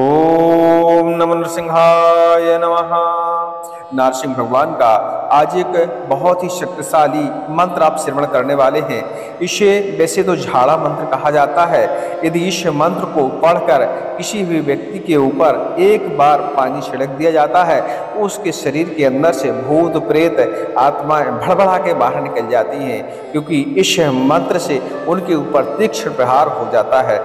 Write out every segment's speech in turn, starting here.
ओम नमो नृसिंहाय नमः। नारसिंह भगवान का आज एक बहुत ही शक्तिशाली मंत्र आप श्रवण करने वाले हैं। इसे वैसे तो झाड़ा मंत्र कहा जाता है। यदि इस मंत्र को पढ़कर किसी भी व्यक्ति के ऊपर एक बार पानी छिड़क दिया जाता है तो उसके शरीर के अंदर से भूत, प्रेत, आत्माएँ भड़बड़ा के बाहर निकल जाती हैं, क्योंकि इस मंत्र से उनके ऊपर तीक्ष्ण प्रहार हो जाता है।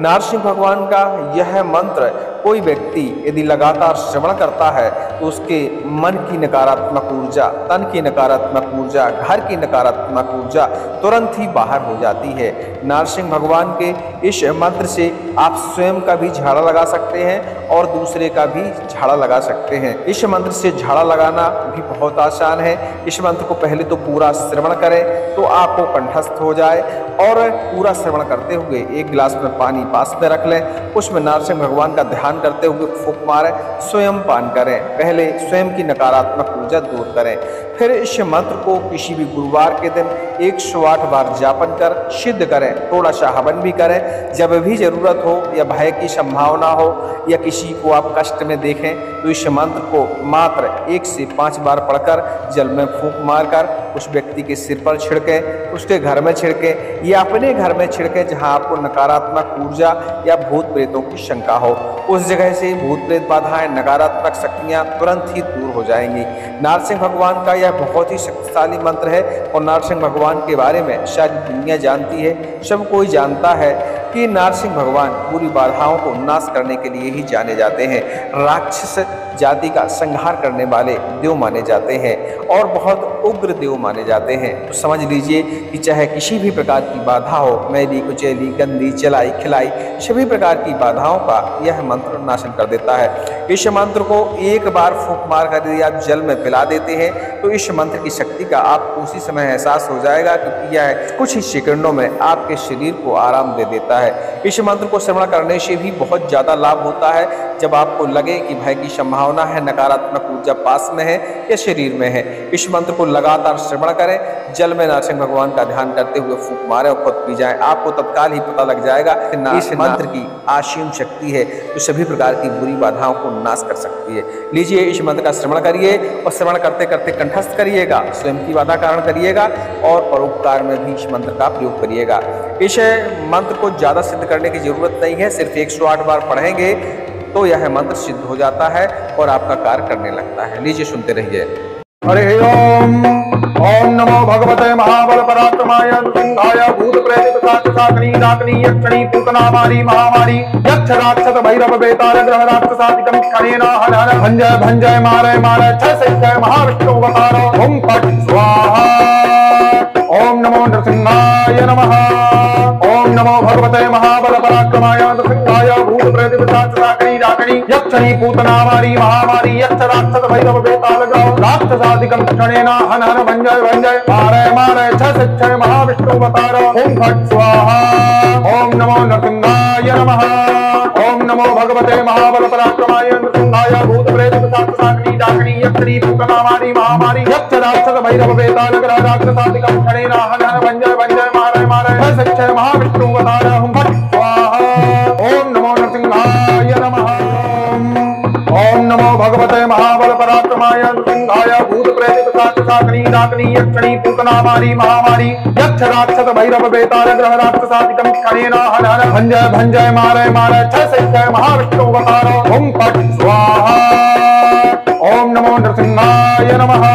नारसिंह भगवान का यह मंत्र, कोई व्यक्ति यदि लगातार श्रवण करता है तो उसके मन की नकारात्मक ऊर्जा, तन की नकारात्मक ऊर्जा, घर की नकारात्मक ऊर्जा तुरंत ही बाहर हो जाती है। नारसिंह भगवान के इस मंत्र से आप स्वयं का भी झाड़ा लगा सकते हैं और दूसरे का भी झाड़ा लगा सकते हैं। इस मंत्र से झाड़ा लगाना भी बहुत आसान है। इस मंत्र को पहले तो पूरा श्रवण करें तो आपको कंठस्थ हो जाए और पूरा श्रवण करते हुए एक गिलास में पानी पास में रख लें, उसमें नारसिंह भगवान का ध्यान करते हुए फूक मारें, स्वयं पान करें। पहले स्वयं की नकारात्मक ऊर्जा दूर करें। फिर इस मंत्र को किसी भी गुरुवार के दिन 108 बार जापन कर सिद्ध करें। थोड़ा सा हवन भी करें। जब भी ज़रूरत हो या भय की संभावना हो या किसी को आप कष्ट में देखें तो इस मंत्र को मात्र एक से पाँच बार पढ़कर जल में फूंक मारकर उस व्यक्ति के सिर पर छिड़कें, उसके घर में छिड़कें। या अपने घर में छिड़के जहाँ आपको नकारात्मक ऊर्जा या भूत प्रेतों की शंका हो, उस जगह से भूत प्रेत बाधाएँ, नकारात्मक शक्तियाँ तुरंत ही दूर हो जाएँगी। नारसिंह भगवान का यह बहुत ही शक्तिशाली मंत्र है और नारसिंह भगवान के बारे में शायद दुनिया जानती है, सब कोई जानता है। कि नारसिंह भगवान पूरी बाधाओं को नाश करने के लिए ही जाने जाते हैं। राक्षस जाति का संहार करने वाले देव माने जाते हैं और बहुत उग्र देव माने जाते हैं। तो समझ लीजिए कि चाहे किसी भी प्रकार की बाधा हो, मैली, कुचैली, गंदी, चलाई, खिलाई, सभी प्रकार की बाधाओं का यह मंत्र नाशन कर देता है। इस मंत्र को एक बार फूक मार कर यदि आप जल में पिला देते हैं तो इस मंत्र की शक्ति का आप उसी समय एहसास हो जाएगा, क्योंकि यह कुछ ही सेकंडों में आपके शरीर को आराम दे देता है इस मंत्र को श्रवण करने से भी बहुत ज़्यादा लाभ होता है। जब आपको लगे कि भय की संभावना है नकारात्मक ऊर्जा पास में है या शरीर में है इस मंत्र को लगातार श्रवण करें। जल में नरसिंह भगवान का ध्यान करते हुए फूक मारे और खुद पी जाए। आपको तत्काल ही पता लग जाएगा कि इस मंत्र की आशीम शक्ति है जो सभी प्रकार की बुरी बाधाओं को नाश कर सकती है। लीजिए इस मंत्र का श्रवण करिए और श्रवण करते करते कंठस्थ करिएगा स्वयं की बाधा कारण करिएगा और परोपकार में भी इस मंत्र का प्रयोग करिएगा। इस मंत्र को ज़्यादा सिद्ध करने की ज़रूरत नहीं है, सिर्फ़ एक सौ आठ बार पढ़ेंगे तो यह मंत्र सिद्ध हो जाता है और आपका कार्य करने लगता है। लीजिए, सुनते रहिए। हरे ओम ओम नमो भगवते महाबल भूत प्रेत डाकनी यक्षणी महामारी, यक्ष राक्षस, भैरव, बेताल, ग्रह हर हर, भंजय भंजय, मारय मारय, छय महाविष्णु, अवतार, ओम फट स्वाहा। ओम नमो नृसिंहाय नमः। नमो भगवते महाबल पराक्रमाय नृसिंहाय भूत प्रेत पिशाच शाकनी डाकनी यक्षणी पूतना मारी महामारी यक्ष राक्षस भैरव बेताल ग्रह, राक्षसादिकं क्षणेन हन हन भंजय भंजय मारय मारय छ शिक्षय महाविष्णु अवतार। ओम फट् स्वाहा। ओम नमो नृसिंहाय नमः। ओम नमो भगवते महाबल पराक्रमाय, नृसिंहाय भूत प्रेत पिशाच शाकनी डाकनी यक्षणी पूतना मारी महामारी यक्ष राक्षस भैरव बेताल ग्रह, राक्षसादिकं क्षणेन हन हन, भञ्जय भञ्जय, मारय मारय छ शिक्षय महाविष्णु ओम फट् ओम नमो नृसिंहाय नमः ओम नमो भगवते महाबल पराक्रमाय सिंहाय भूत प्रेत डाकनी यक्षणी पूतना मारी महामारी यक्ष राक्षस भैरव बेताल ग्रह राक्षसादिकं क्षणेन हन हन भंजय भंजय मारय मारय छ से जय महाविष्णु अवतार ओम फट् स्वाहा ओम नमो नृसिंहाय नमः।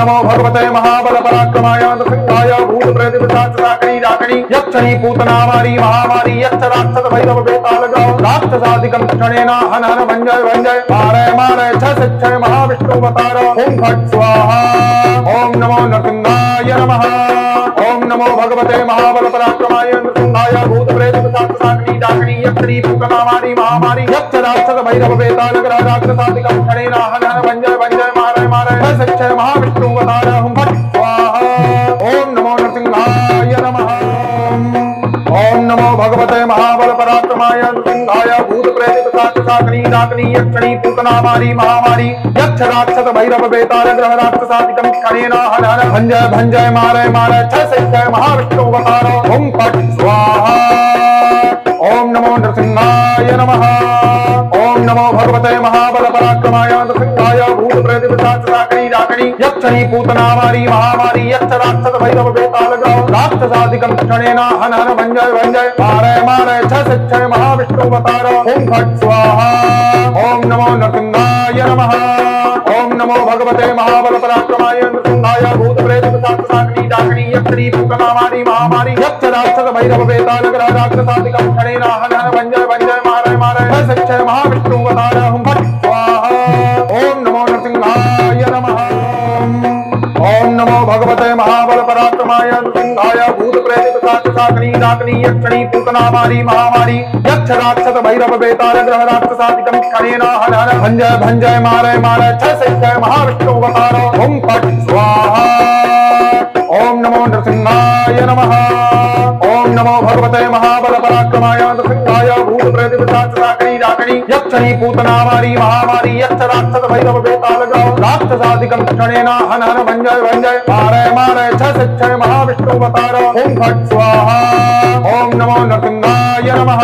नमो भगवते महाबल पराक्रमाय नृसिंहाय भूत प्रेत पिशाच शाकनी डाकनी यक्षणी पूतना मारी महामारी, यक्ष, राक्षस, भैरव, बेताल ग्रह राक्षसादिकं क्षणेन, हन हन भंजय भंजय मारय मारय, छ शिक्षय महाविष्णु, अवतार। ओम फट् स्वाहा, ओम नमो नृसिंहाय नमः, ओम नमो भगवते महाबल पराक्रमाय नृसिंहाय भूत प्रेत पिशाच शाकनी डाकनी यक्षनी भूत कामारी महामारी, यक्ष, राक्षस, भैरव बेताल ग्रह राक्षसादिकं क्षणेन हन हन भंजय भंजय मारय मारय। छ शिक्षय महाविष्णु अवतार फट् स्वाहा। ओम नमो नृसिंहाय नमः। ओम नमो भगवते महाबल पराक्रमाय सिंहाय भूत यक्षणी राक्षस भैरव बेताल ग्रह राक्षसादिकं क्षणेन हन हन भंजय भंजय ओम स्वाहा ओम नमो नृसिंहाय नमः नमो भगवते महाबल पराक्रमाय नृसिंहाय भूत प्रेत शाकिनी यक्षणी पूतना मारी महामारी यक्ष राक्षस भैरव बेताल ग्रह राक्षसादिकं हन भंजय भंजय मारय मारय छ शिक्षय महाविष्णु अवतार। ओम स्वाहा, ओम नमो नमः। ओम नमो भगवते महाबल पराक्रमाय नृसिंहाय भूत प्रेत शाकिनी डाकिनी यक्षणी पूतना मारी महामारी यक्ष राक्षस भैरव बेताल ग्रह राक्षसादिकं क्षणेन हन भंजय भंजय मारय मारय छ शिक्षय महाविष्णु अवतार। पिशाच यक्षणी पूतना मारी महामारी यक्ष, राक्षस, भैरव बेतार ग्रह राक्षसादिकम हर हर। भंजय भंजय, मारय मारय छय शिक्षय महाविष्णु ओम पट, स्वाहा। ओम नमो नृसिंहाय नमः। ओम नमो भगवते महाबल पराक्रमाय नृसिंहाय भूत प्रेत पिशाच शाकिनी यक्षणी पूतना मारी, महामारी यक्ष राक्षस भैरव बेताल ग्रह राक्षसादिकं क्षणेन हन हन भंजय भंजय। मारय मारय छ शिक्षय महाविष्णु अवतार। ओम फट स्वाहा। ओम नमो नृसिंहाय नमः।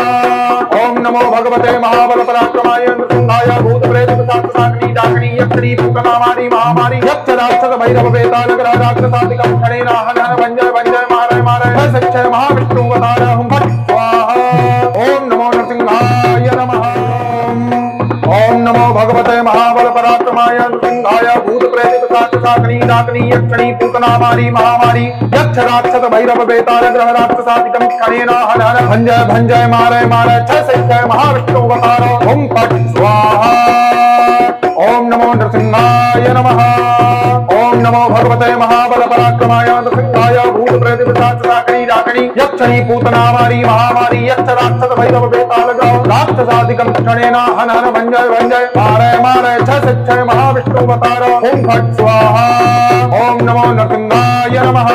ओम नमो भगवते महाबल पराक्रमाय नृसिंहाय। भूत प्रेत पिशाच शाकिनी डाकिनी यक्षणी पूतना मारी, महामारी। यक्ष राक्षस भैरव बेताल ग्रह राक्षसादिकं क्षणेन हन हन भंजय भंजय। मारय मारय छ शिक्षय महाविष्णु अवतार। ओम नमो भगवते महाबल पराक्रमाय, नृसिंहाय भूत प्रेत पिशाच शाकिनी डाकिनी यक्षणी पूतना मारी महामारी, यक्ष राक्षस, भैरव, बेताल, ग्रह राक्षसादिकं क्षणेन हन हन भंजय भंजय, मारय मारय छ शिक्षय महाविष्णु, अवतार, ओम फट स्वाहा। ओम नमो नृसिंहाय नमः। ओम नमो भगवते महाबल पराक्रमाय नृसिंहाय भूत प्रेत पिशाच शाकिनी डाकिनी यक्षणी पूतना मारी महामारी यक्ष राक्षस भैरव बेताल ग्रह राक्षसादिकं क्षणेन हन हन भंजय भंजय। मारय मारय छ शिक्षय महाविष्णु अवतार। ओम फट स्वाहा। ओम नमो नृसिंहाय नमः।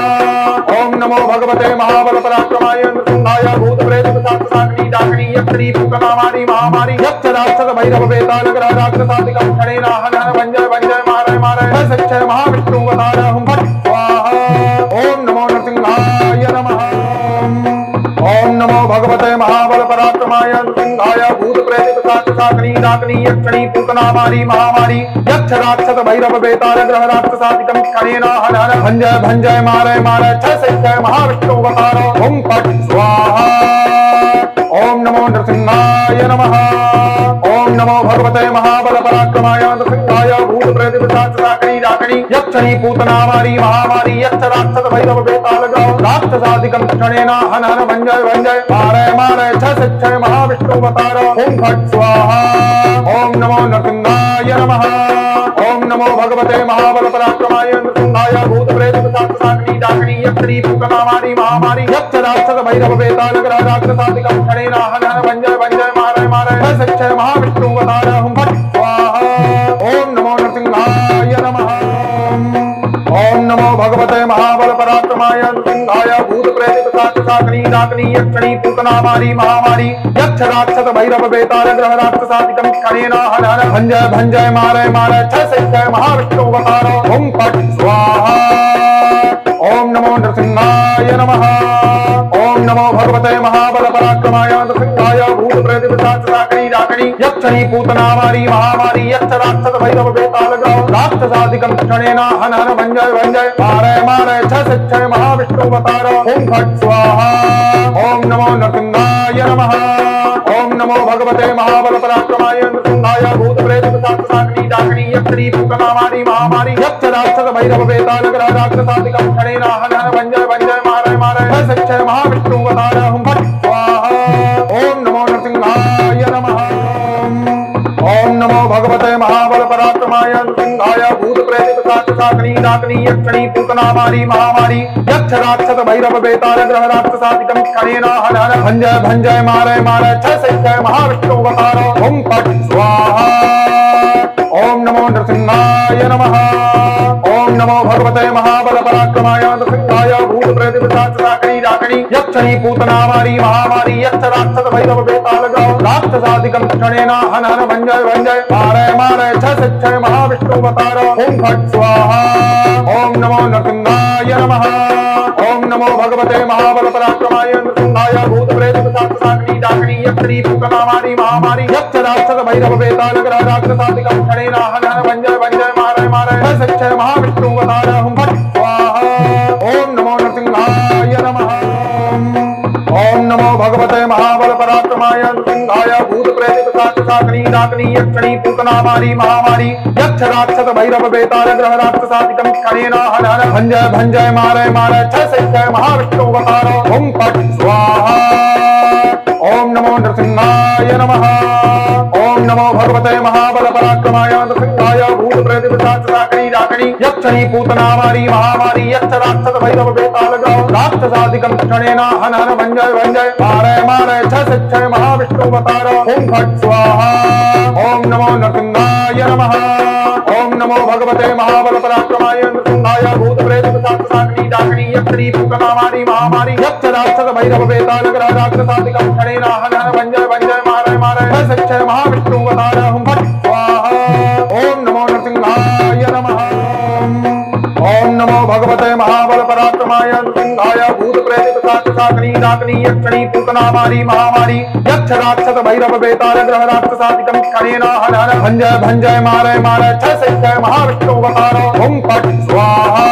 ओम नमो भगवते महाबल पराक्रमाय नृसिंहाय भूत प्रेत पिशाच शाकिनी डाकिनी यक्षणी पूतना मारी महामारी यक्ष राक्षस भैरव बेताल ग्रह राक्षसादिकं क्षणेन हन हन भंजय भंजय। मारय मारय छ शिक्षय महाविष्णु अवतार। ओम फट भगवते महाबल पराक्रमाय भूत प्रेत शाकिनी डाकिनी यक्षणी पूतना मारी महामारी यक्ष राक्षस भैरव बेताल ग्रह राक्षसादिकं क्षणेन हन हन भंजय भंजय मारय मारय छय शिक्षय महाविष्णु अवतार। ओम फट स्वाहा। ओम नमो नृसिंहाय नमः। ओम नमो भगवते महाबल पराक्रमाय नृसिंहाय भूत प्रेत पिशाच डाकिनी यक्षणी पूतना मारी महामारी यक्ष राक्षस भैरव बेताल ग्रह राक्षसादिकं क्षणेन हन हन भंजय भंजय मारय मारय छ शिक्षय महाविष्णु अवतार। ओम फट स्वाहा, ओम नमो नृसिंहाय नमः। ओम नमो भगवते महाबल पराक्रमाय नृसिंहाय भूत प्रेत शाकिनी डाकिनी यक्षणी पूतना मारी महामारी यक्ष राक्षस भैरव बेताल ग्रह राक्षसादिकं क्षणेन हन हन भंजय भंजय मारय मारय छ शिक्षय महाविष्णु अवतार। ओम फट शाकिनी यक्षणी पूतना मारी, महामारी। यक्ष, राक्षस, भैरव बेतार ग्रह राक्षसादिकम क्षणेन हर हर। भंजय भंजय, मारय मारय छ शिक्षय महाविष्णु अवतार। ओम पट, स्वाहा। ओम नमो नृसिंहाय नमः। नमो भगवते महाबल पराक्रमाय भूत प्रेत पिशाच शाकिनी डाकिनी यक्षणी पूतना मारी महामारी, यक्ष, राक्षस, भैरव बेताल क्षणेन हन हन भंजय भंजय मारय मारय छ महाविष्णु, अवतार। ओम स्वाहा। ओम नमो नृसिंहाय नमः। ओम नमो भगवते महाबल पराक्रमाय, नृसिंहाय भूत प्रेत पिशाच शाकिनी डाकिनी यक्षणी पूतना मारी महामारी, यक्ष, राक्षस, भैरव बेताल राक्षसादिकं क्षणेन हन हन भंजय भंजय छ शिक्षय महाविष्णु ओम फट स्वाहा। ओम नमो नृसिंहाय नमः। ओम नमो भगवते महाबल पराक्रमाय नृसिंहाय भूत प्रेत यक्षणी पूतना मारी महामारी, यक्ष राक्षस, भैरव, बेताल, ग्रह राक्षसादिकं क्षणेन हन हन भंजय भंजय छ शिक्षय महाविष्णु ओम फट स्वाहा। ओम नमो नृसिंहाय नमः। ओम नमो भगवते महाबल पराक्रमाय नृसिंहाय पूतना मारी महामारी यक्ष राक्षस भैरव बेताल ग्रह राक्षसादिकं क्षणेन, हन हन भंजय भंजय मारय मारय, छ शिक्षय महाविष्णु अवतार। ओम फट स्वाहा, ओम नमो नृसिंहाय नमः। ओम नमो भगवते महाबल पराक्रमाय नृसिंहाय भूत प्रेत पिशाच शाकिनी डाकिनी यक्षिणी पूतनामारी महामारी यक्ष राक्षस भैरव बेताल ग्रह राक्षसादिकं क्षणेन, हन हन, भञ्जय भञ्जय। मारय मारय सच्चय महाविष्णु वतार हुं फट् नमो भगवते महाबल पराक्रमाय नृसिंहाय भूत प्रेत शाकिनी डाकिनी यक्षिणी, पूतनामारी, महामारी, यक्ष राक्षस, भैरव, बेताल, ग्रह राक्षसादिकं क्षणेन हन हन भञ्जय भञ्जय मारय मारय छ सच्चय महाविष्णु वतार हुं फट् स्वाहा। ओम नमो नृसिंहाय नमः। ओम नमो भगवते महाबल पराक्रमाय, नृसिंहाय भूत प्रेत पिशाच डाकिनी यक्षिणी पूतनामारी महामारी यक्ष राक्षस भैरव बेताल ग्रह राक्षसादिकं क्षणेन हन हन भञ्जय भञ्जय। मारय मारय छ सच्चय महाविष्णु वतार ओम फट् स्वाहा, ओम नमो नृसिंहाय नमः। ओम नमो भगवते महाबल पराक्रमाय नृसिंहाय भूत प्रेत शाकिनी डाकिनी यक्षिणी पूतनामारी महामारी यक्ष राक्षस भैरव बेताल ग्रह राक्षसादिकं क्षणेन हन हन भञ्जय भञ्जय। मारय मारय छ सच्चय महाविष्णु वतार हुं फट् शाकिनी यक्षणी महामारी। यक्ष राक्षस भैरव बेतार ग्रह राक्षसादिकम क्षणेन हर हर। भंजय भंजय, मारय मारय छ सच्चय महाविष्णु ओम पट, स्वाहा।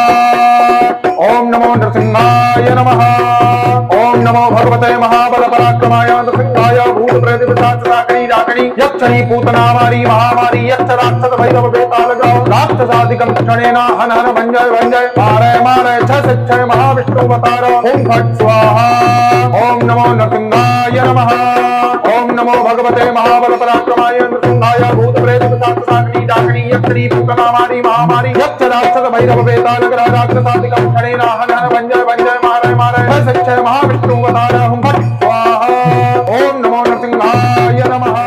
ओम नमो नृसिंहाय नमः। नमो भगवते महाबल पराक्रमाय नृसिंहाय भूत प्रेत पूतनामारी महामारी, यक्ष भैरव बेताल ग्रह क्षणेन हन हन भञ्जय भञ्जय, मारय मारय छ सच्चय महाविष्णु वतार ओम फट् स्वाहा। ओम नमो नृसिंहाय नमः। ओम नमो भगवते महाबल पराक्रमाय नृसिंहाय भूत प्रेत पिशाच शाकिनी डाकिनी यक्षिणी पूतनामारी महामारी, यक्ष भैरव बेताल ग्रह, राक्षसादिकं क्षणेन हन हन भञ्जय भञ्जय छ महाविष्णु वतार हुं फट् स्वाहा ओम नमो नृसिंहाय नमः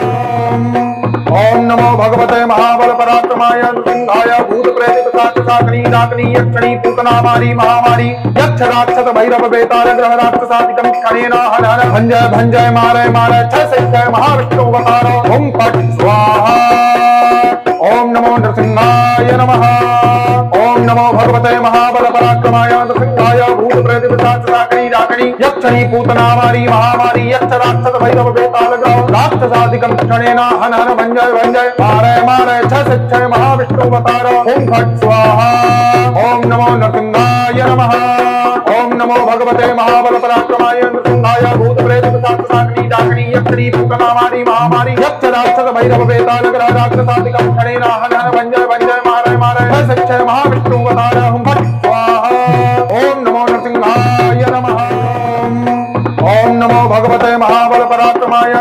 ओम नमो भगवते महाबल पराक्रमाय नृसिंहाय भूत प्रेत पिशाच शाकिनी डाकिनी यक्षिणी पूतनामारी महामारी यक्ष राक्षस भैरव बेताल ग्रह राक्षसादिकं क्षणेन हन हन भञ्जय भञ्जय मारय मारय छ सच्चय महाविष्णु वतार हुं फट् स्वाहा ओम नमो नृसिंहाय नमः। ओम नमो भगवते महाबल पराक्रमाय नृसिंहाय भूत प्रेत पिशाच शाकिनी डाकिनी यक्षिणी पूतनामारी महामारी, यक्ष राक्षस भैरव ग्रह राक्षसादिकं क्षणेन हन हन भञ्जय भञ्जय। मारय मारय छ सच्चय महाविष्णु वतार ओम फट् स्वाहा ओम नमो नृसिंहाय नमः। नमो भगवते महाबल पराक्रमाय नृसिंहाय भूत प्रेत डाकिनी महामारी यक्ष राक्षस भैरव बेताल ग्रह राक्षसादिकं मारय मारय सच्चय महाविष्णु अवतार स्वाहा नमो नृसिंहाय नमः। ओम नमो भगवते महाबल पराक्रमाय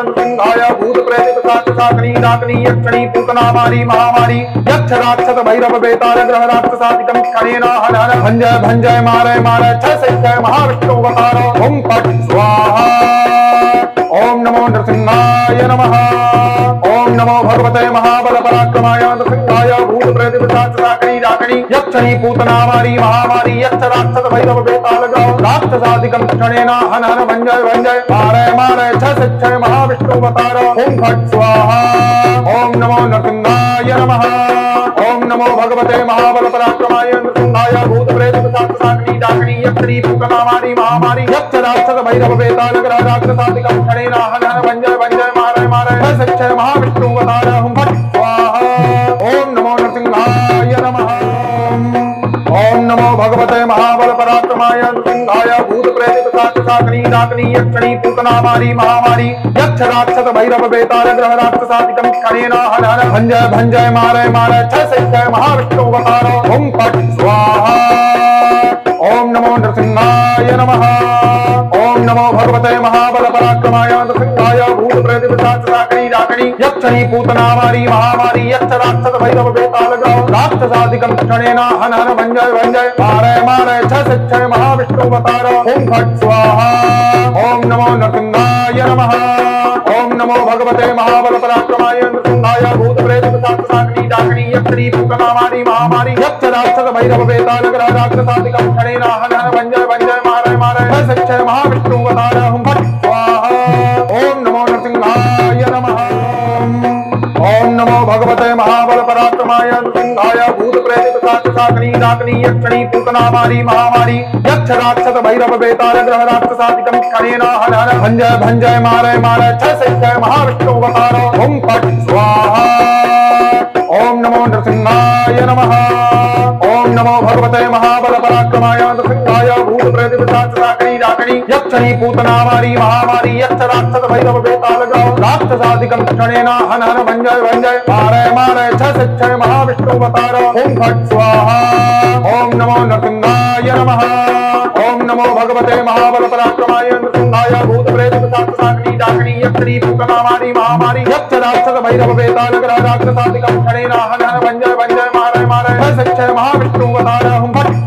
प्रेत राग्नि यक्षणी पूतनामारी महामारी, यक्ष, राक्षस, भैरव बेतार ग्रह राक्षसादिकम क्षणेन हर हर। भंजय भंजय, मारय मारय छ सच्चय महाविष्णु अवतार। ओम पट स्वाहा। ओम नमो नृसिंहाय नमः। ओम नमो भगवते महाबल पराक्रमाय नृसिंहाय भूत प्रेत पिशाच शाकिनी डाकिनी यक्षिणी पूतनामारी महामारी यक्ष राक्षस भैरव बेताल ग्रह राक्षसादिकं क्षणेन हन हन भञ्जय भञ्जय। मारय मारय छ सच्चय महाविष्णु वतार ओम फट् स्वाहा। ओम नमो नृसिंहाय नमः। ओम नमो भगवते महाबल पराक्रमाय नृसिंहाय भूत प्रेत शाकिनी डाकिनी यक्षिणी पूतनामारी महामारी यक्ष राक्षस भैरव बेताल ग्रह राक्षसादिकं क्षणेन हन हन भंजय भञ्जय। मारय मारय छ सच्चय महाविष्णु वतार हुं फट् महाबल पराक्रमाय भूत प्रेत शाकिनी डाकिनी यक्षिणी महामारी यक्ष राक्षस भैरव, बेताल ग्रह राक्षसादिकम खनेना, हर हर, भंजय भंजय, मारय मारय छ सच्चय महाविष्णु अवतार ओम पट, स्वाहा। ओम नमो नृसिंहाय नमः। नमो भगवते महाबल पराक्रमाय भूत पूतनामारी महामारी, यक्ष, राक्षस, भैरव, बेताल ग्रह क्षणेन, हन हन, भञ्जय भञ्जय, मारय मारय छ सच्चय महाविष्णु वतार ओम स्वाहा, ओम नमो नृसिंहाय नमः। ओम नमो भगवते महाबल पराक्रमाय, नृसिंहाय भूत प्रेत पिशाच शाकिनी डाकिनी यक्षिणी पूतनामारी महामारी, यक्ष, राक्षस, भैरव, बेताल ग्रह क्षणेन, हन हन मारय छ सच्चय महाविष्णु वतार हुं ओम नमो नृसिंहाय नमः। ओम नमो भगवते महाबल पराक्रमाय नृसिंहाय भूत प्रेत पिशाच शाकनी डाकनी यक्षणी पूतना मारी महामारी यक्ष राक्षस भैरव बेताल ग्रह राक्षसादिकम खनेना हर हर। भंजय भंजय मारय मारय छ सिद्धय महाविष्णु अवतार ओम पट स्वाहा। ओम नमो नृसिंहाय नमः। ओम नमो भगवते महाबल पराक्रमाय नृसिंहाय भूत प्रेत पिशाच शाकनी यक्षणी पूतना मारी महामारी यक्ष राक्षस भैरव बेताल ग्रह राक्षसादिकम क्षणेन हन हन भंजय भंजय मारय मारय, छ सिद्धय महाविष्णु अवतार। ओम फट स्वाहा। ओम नमो नृसिंहाय नमः। ओम नमो भगवते महाबल पराक्रमाय नृसिंहाय भूत प्रेत शाकनी डाकनी यक्षणी पूतना मारी महामारी यक्ष राक्षस भैरव बेताल ग्रह राक्षसादिकम क्षणेन हन हन भंजय भंजय मारय मारय, छ सिद्धय महाविष्णु अवतार। ओम फट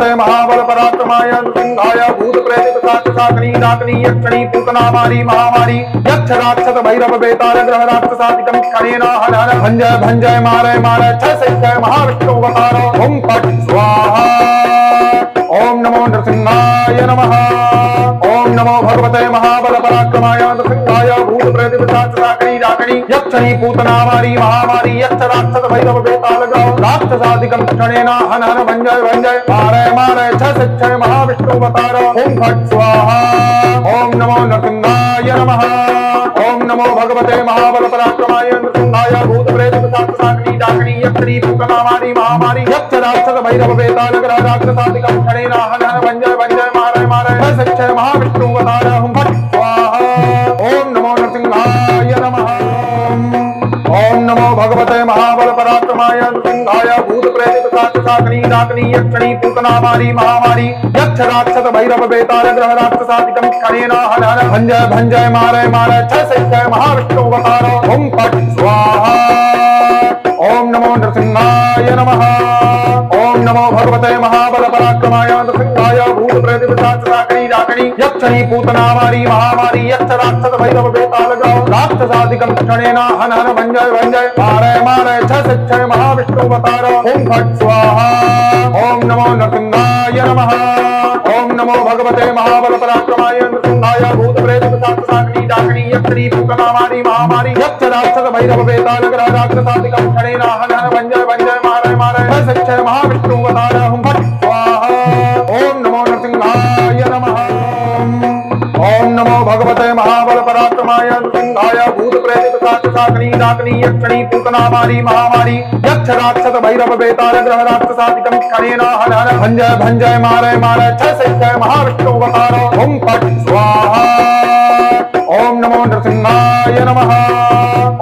नमो भगवते महाबल पराक्रमाय नृसिंहाय भूत प्रेत शाकनी डाकनी यक्षणी पूतना मारी महामारी, यक्ष राक्षस, भैरव, बेताल, ग्रह राक्षसादिकम क्षणेन हन हन भंजय भंजय, मारय मारय छ सिद्धय महाविष्णु अवतार, ओम फट स्वाहा। ओम नमो नृसिंहाय नमः। ओम नमो भगवते महाबल पराक्रमाय नृसिंहाय भूत प्रेत पिशाच शाकनी डाकनी यक्षणी पूतना मारी महामारी यक्ष राक्षस भैरव बेताल ग्रह राक्षसादिकम क्षणेन हन हन भंजय भंजय मारय मारय छ सिद्धय महाविष्णु अवतार। ओम फट स्वाहा, ओम नमो नृसिंहाय नमः। ओम नमो भगवते महाबल पराक्रमाय नृसिंहाय भूत प्रेत पिशाच शाकनी डाकनी यक्षणी पूतना मारी महामारी यक्ष राक्षस भैरव बेताल ग्रह राक्षसादिकम क्षणेन हन हन भंजय भंजय मारय मारय छ सिद्धय महाविष्णु अवतार। ओम फट भगवते महाबल पराक्रमाय नृसिंहाय भूत पिशाच शाकनी डाकनी यक्षणी पूतना मारी महामारी यक्ष राक्षस भैरव बेताल ग्रह राक्षसादिकम क्षणेन हन हन भंजय भंजय मारय मारय छ सिद्धय महाविष्णु अवतार। ओम फट स्वाहा। ओम नमो नृसिंहाय नमः। ओम नमो भगवते महाबल पराक्रमाय नृसिंहाय भूत प्रेत पिशाच डाकनी यक्षणी पूतना मारी, महामारी यक्ष राक्षस भैरव बेताल ग्रह राक्षसादिकम क्षणेन हन हन भंजय भंजय। मारय मारय छ सिद्धय महाविष्णु अवतार। ओम फट स्वाहा। ओम नमो नृसिंहाय नमः। ओम नमो भगवते महाबल पराक्रमाय नृसिंहाय भूत प्रेत शाकनी डाकनी यक्षणी पूतना मारी, महामारी यक्ष राक्षस भैरव बेताल ग्रह राक्षसादिकम क्षणेन हन हन भंजय भंजय। मारय मारय छ सिद्धय महाविष्णु अवतार। भगवते महाबल पराक्रमाय नृसिंहाय भूत प्रेत पिशाच शाकनी डाकनी यक्षणी पूतना मारी महामारी, यक्ष राक्षस, भैरव, बेताल, ग्रह राक्षसादिकम क्षणेन हन हन भंजय भंजय, मारय मारय छ सिद्धय महाविष्णु अवतार ओम फट स्वाहा। ओम नमो नृसिंहाय नमः।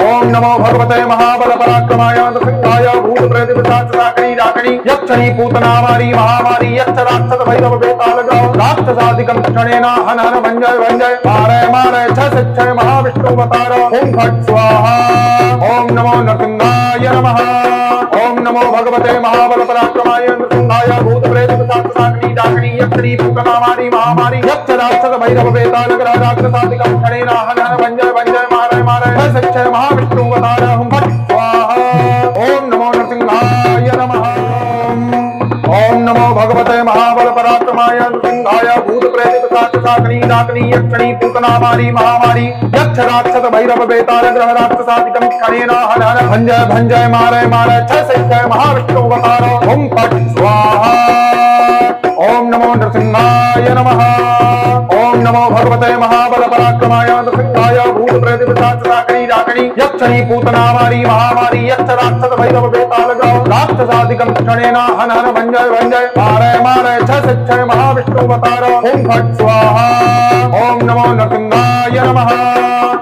ओम नमो भगवते महाबल पराक्रमाय नृसिंहाय भूत प्रेत पिशाच शाकनी डाकनी यक्षणी पूतना मारी महामारी, यक्ष राक्षस, भैरव, बेताल राक्षसादिकम क्षणेन हन हन भंजय भंजय मारय मारय छ सिद्धय महाविष्णु अवतार। ओम फट स्वाहा। ओम नमो नृसिंहाय नमः। ओम नमो भगवते महाबल पराक्रमाय नृसिंहाय भूत प्रेत पिशाच शाकनी डाकनी यक्षणी पूतना महामारी यक्ष राक्षस भैरव बेताल ग्रह राक्षसादिकम क्षणेन हन हन भंजय भंजय मारय मारय छ सिद्धय महाविष्णु अवतार। ओम फट स्वाहा। ओम नमो नृसिंहाय नमः। ओम नमो भगवते महाबल पराक्रमाय शाकनी डाकनी यक्षणी, पूतना मारी, महामारी। यक्ष, राक्षस, भैरव, बेताल, ग्रह राक्षसादिकम क्षणेन हन हन भंजय भंजय, मारय मारय छ सिद्धय महाविष्णु अवतार। ओम फट स्वाहा। ओम नमो नृसिंहाय नमः। ओम नमो भगवते महाबल पराक्रमाय, नृसिंहाय, भूत, प्रेत, पिशाच शाकनी डाकनी यक्षणी, पूतना मारी, महामारी, यक्ष, राक्षस, भैरव, बेताल राक्षसादिकम क्षणेन हन हन भंजय भंजय मारय मारय छ सिद्धय महाविष्णु अवतार ओम फट स्वाहा। ओम नमो नृसिंहाय नमः।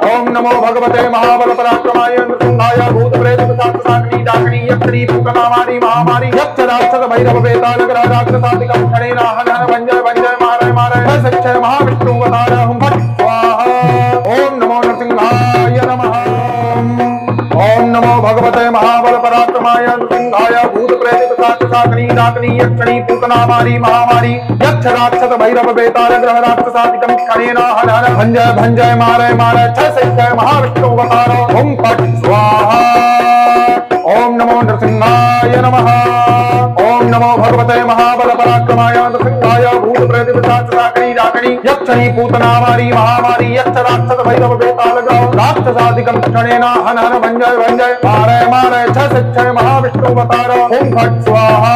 ओम नमो भगवते महाबल पराक्रमाय नृसिंहाय भूत प्रेत पिशाच डाकनी महामारी यक्ष राक्षस भैरव बेताल ग्रह राक्षसादिकम क्षणेन हन हन भंजय भंजय मारय मारय छ सिद्धय महाविष्णु अवतार ओम फट स्वाहा। ओम नमो नृसिंहाय नमः। ओम नमो भगवते महाबल पराक्रमाय शाकनी डाकनी यक्षणी, पूतना मारी, महामारी। यक्ष, राक्षस, भैरव बेतार ग्रह राक्षसादिकम क्षणेन हर हर। भंजय भंजय, मारय मारय छ सिद्धय महाविष्णु अवतार। ओम पट, स्वाहा। ओम नमो नृसिंहाय नमः। ओम नमो भगवते महाबल पराक्रमाय नृसिंहाय भूत प्रेत पिशाच शाकनी डाकिनी यक्षणी पूतना मारी यक्ष राक्षस भैरव बेताल ग्रह राक्षसादिकं क्षणेन हन हन भंजय भंजय। मारय मारय छ शिक्षय महाविष्णु अवतार। ओम फट स्वाहा,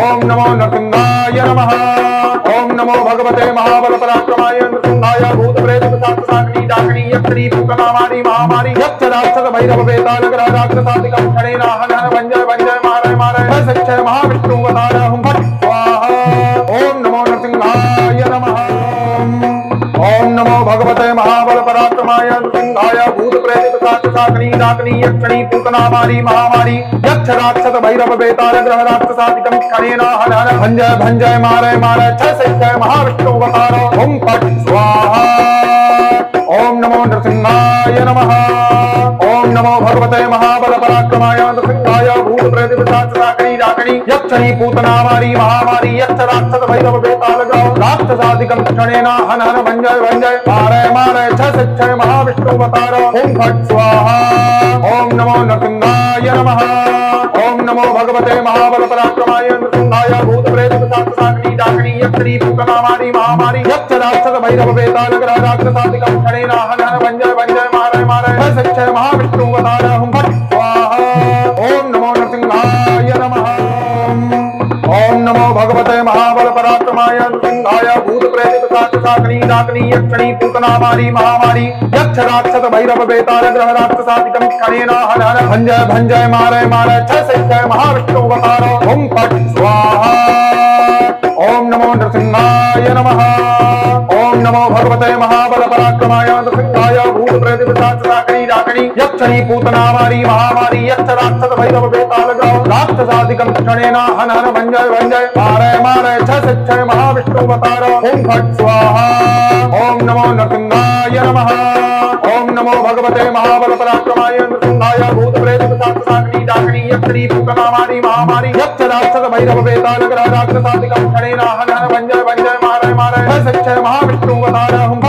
ओम नमो नृसिंहाय नमः। ओम नमो भगवते महाबल पराक्रमाय नृसिंहाय भूत प्रेत पिशाच शाकिनी डाकिनी यक्षणी पूतना मारी महामारी। यक्ष राक्षस भैरव बेताल ग्रह राक्षसादिकं क्षणेन हन हन भंजय भंजय। मारय मारय छ शिक्षय महाविष्णु अवतार। शाकिनी दाकनी, यक्षणी पूतना मारी महामारी, यक्ष राक्षस, भैरव बेतार ग्रह राक्षसादिकम खनेना, हर हर। भंजय भंजय, मारय मारय छय महाविष्णु अवतार ओम पट, स्वाहा। ओम नमो नृसिंहाय नमः। नमो भगवते महाबल पराक्रमाय नृसिंहाय भूत प्रेत पिशाच शाकिनी डाकिनी यक्षणी पूतना मारी महामारी, यक्ष भैरव बेताल राक्षसादिकं क्षणेन हन हन भंजय भंजय मारय मारय छ शिक्षय महाविष्णु अवतार। ओम फट स्वाहा, ओम नमो नृसिंहाय नमः। ओम नमो भगवते महाबल पराक्रमाय नृसिंहाय भूत प्रेत पिशाच शाकिनी डाकिनी यक्षणी पूतना मारी महामारी, यक्ष भैरव बेताल ग्रह राक्षसादिकं क्षणेन हन हन भंजय भंजय स्वाहा ओम नमो नृसिंहाय नमः भूत प्रेत शाकिनी डाकिनी यक्षणी पूतना मारी महामारी राक्षस भैरव बेताल ग्रह राक्षसादिकं क्षणेन हन हन भंजय भंजय मारय मारय छ शिक्षय महाविष्णु यक्षणी पूतना मारी महामारी यक्ष भैरव बेताल ग्रह राक्षसादिकं क्षणेन, हन हन भंजय भंजय मारय मारय छ शिक्षय महाविष्णु अवतार। ओम फट स्वाहा। ओम नमो नृसिंहाय नमः। ओम नमो भगवते महाबल पराक्रमाय नृसिंहाय भूत प्रेत पिशाच शाकिनी डाकिनी यक्षणी पूतना मारी महामारी यक्ष राक्षस भैरव बेताल ग्रह, राक्षसादिकं क्षणेन, हन हन भंजय भंजय मारय मारय छ शिक्षय महाविष्णु अवतार।